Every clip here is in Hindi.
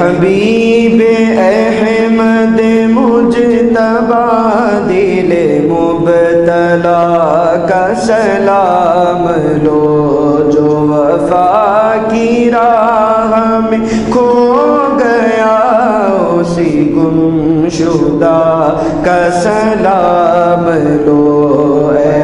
हबीब अहमद, मुजतबा, दिल मुबतला का सलाम लो, जो वफा की राह में खो गया, उसी गुमशुदा का सलाम लो ए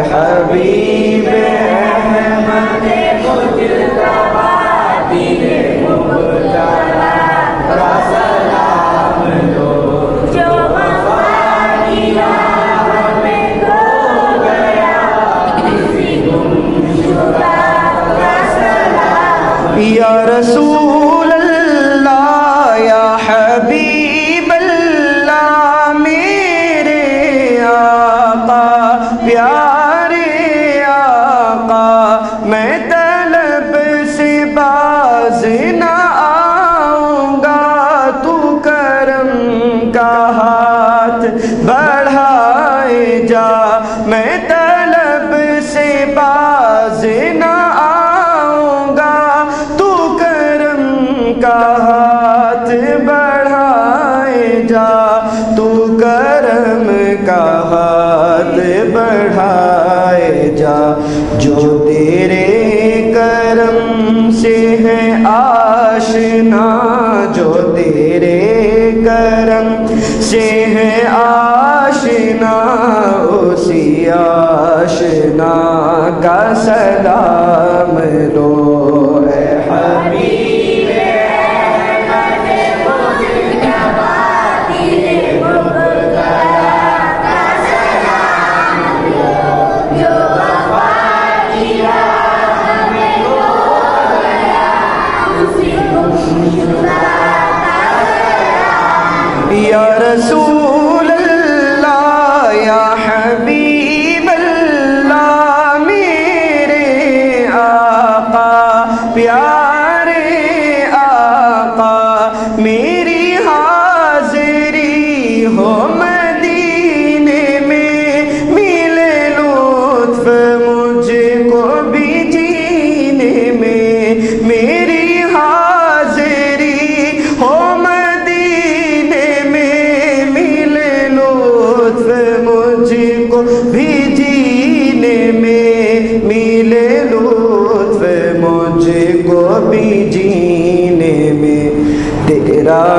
प्यारे आका, मैं तलब से बाज न आऊँगा, तू करम बढ़ाए जा। मैं तलब से बाज न आऊँगा, तू करम बढ़ाए जा, जो तेरे करम से है आशना, जो तेरे करम से है आशना, उसी आशना का सलाम या या हबीब अल्लाह मेरे आका प्यारे आका मेरी तेरा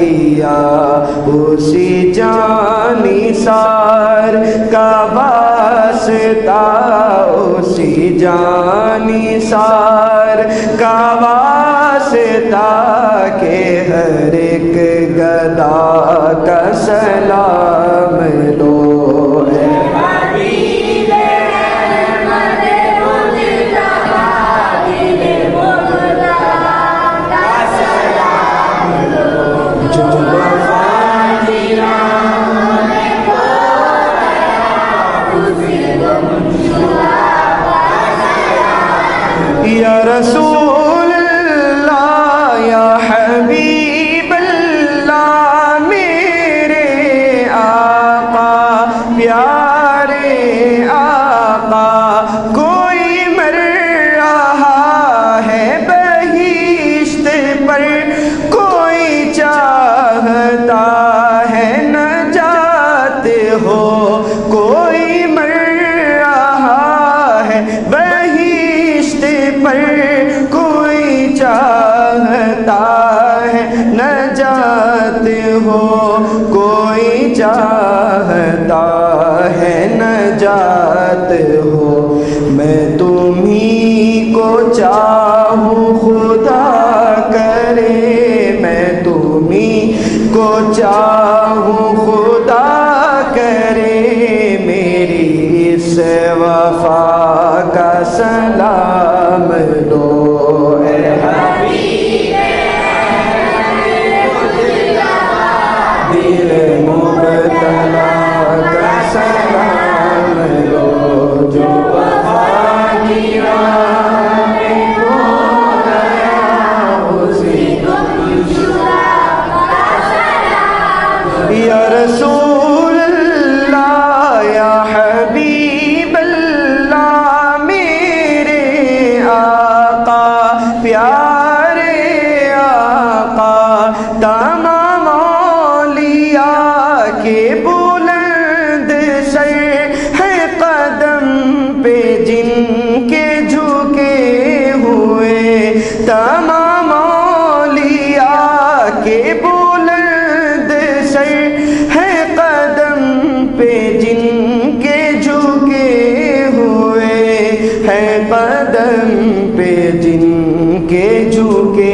किया उसी जानी सार का वास्ता, उसी जानी सार का वास्ता के हर एक गदा का सलाम लो। पर कोई चाहता है न जाते हो। कोई मर रहा है बहिश्त पर कोई चाहता है न जाते हो। कोई चाहता है न जाते हो। मैं तो या कदम पे जिनके झुके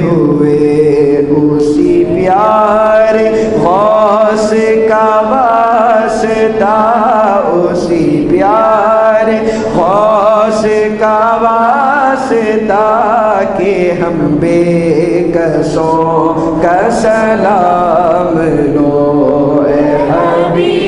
हुए, उसी प्यार गौस का वास्ता, उसी प्यार गौस का वास्ता के हम बेकसों का सलाम लो ए